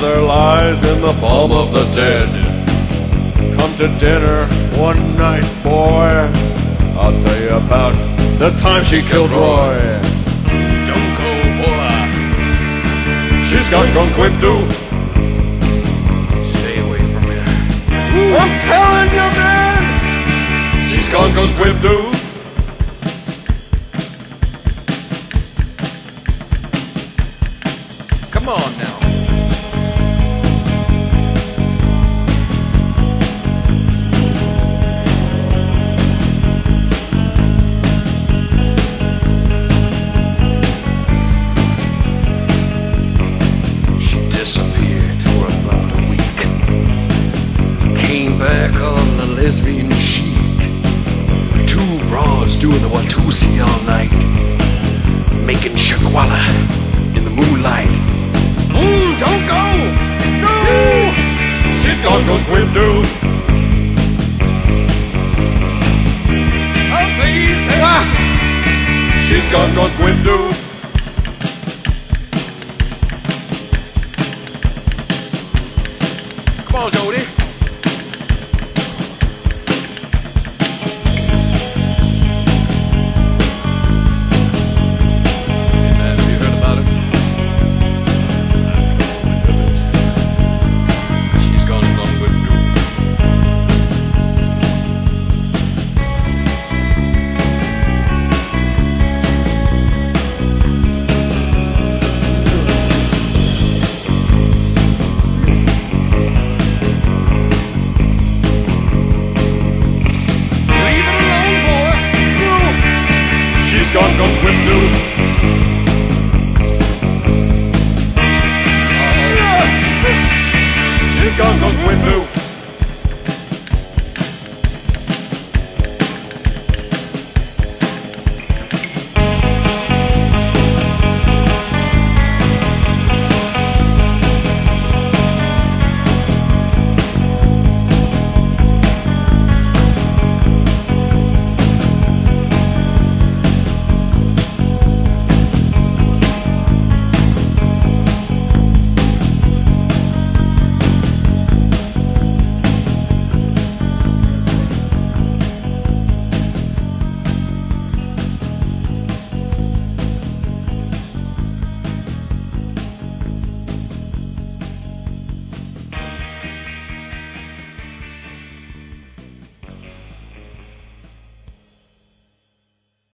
mother lies in the palm of the dead. Come to dinner one night, boy. I'll tell you about the time she killed Roy. Don't go, boy. She's gone Gongwipdu. Stay away from here. I'm telling you, man. She's gone Gongwipdu. Back on the lesbian chic. Two broads doing the Watusi all night. Making shakwala in the moonlight. Ooh, don't go! No! Gone quip. Oh, please! She's gone gone too. Oh, She's gone, gone with you.